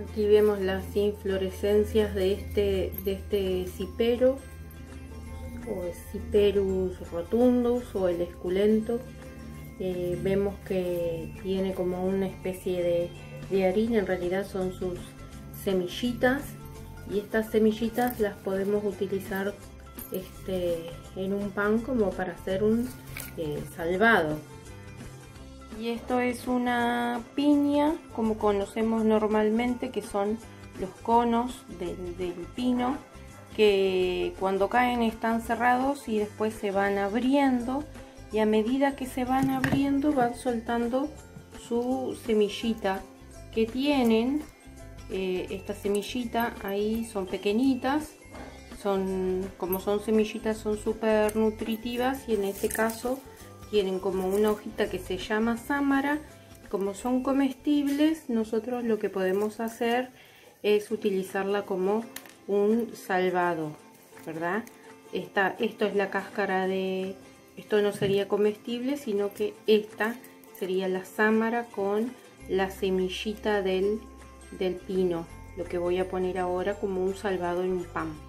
Aquí vemos las inflorescencias de este, de este cipero, o Ciperus rotundus o el esculento. Eh, vemos que tiene como una especie de, harina, en realidad son sus semillitas y estas semillitas las podemos utilizar este, en un pan como para hacer un eh, salvado. Y esto es una piña como conocemos normalmente que son los conos del, del pino que cuando caen están cerrados y después se van abriendo. Y a medida que se van abriendo van soltando su semillita que tienen. Eh, esta semillita ahí son pequeñitas son como son semillitas son súper nutritivas y en este caso tienen como una hojita que se llama sámara. Como son comestibles nosotros lo que podemos hacer es utilizarla como un salvado verdad esta, esto es la cáscara de esto no sería comestible sino que esta sería la sámara con la semillita del del pino, lo que voy a poner ahora como un salvado en un pan.